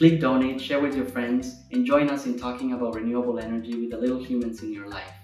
Click donate, share with your friends, and join us in talking about renewable energy with the little humans in your life.